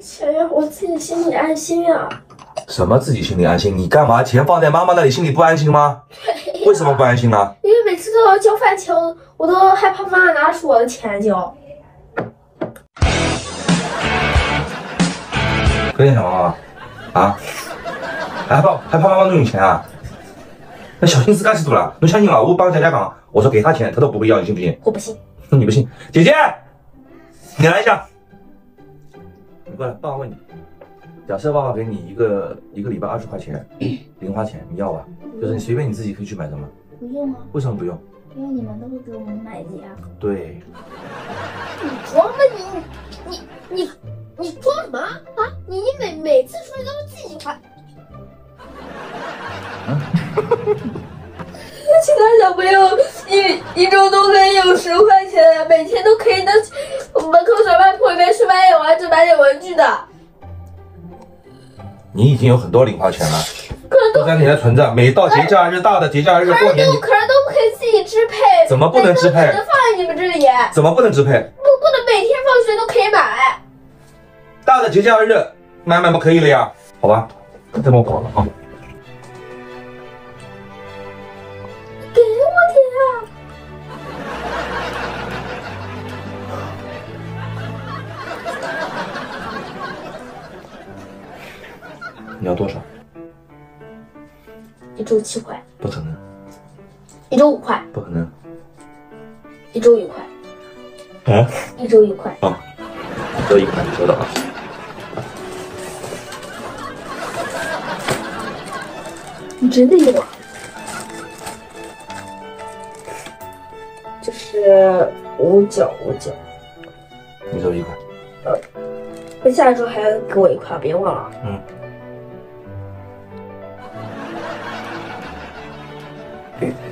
我钱呀，我自己心里安心呀。什么自己心里安心？你干嘛？钱放在妈妈那里，心里不安心吗？为什么不安心呢？因为每次都要交饭钱，我都害怕妈妈拿出我的钱交。可怜小妈妈啊！还怕还怕妈妈弄你钱啊？那小心思干死多了，侬相信吗？我帮佳佳讲，我说给他钱，他都不会要，你信不信？我不信。那你不信？姐姐，你来一下，你过来，爸爸问你，假设爸爸给你一个一个礼拜二十块钱零花钱，你要吧？就是你随便你自己可以去买什么？不用啊。为什么不用？因为你们都会给我们买的呀。对。你装吧你，你你你装什么啊？你你每每次出去都是自己花。啊其他小朋友你已经有很多零花钱了，可是都在你的存着，每到节假日、大的节假日、过年，可是都不可以自己支配。怎么不能支配？只能放在你们这里。怎么不能支配？不不能每天放学都可以买。大的节假日买买不可以了呀？好吧，这么搞了啊。你要多少？一周七块。不可能。一周五块。不可能。一周一块。啊？一周一块。啊，一周一块，收到啊。你真的有啊？这是五角五角。一周一块。呃，那下周还要给我一块，别忘了。嗯。嗯。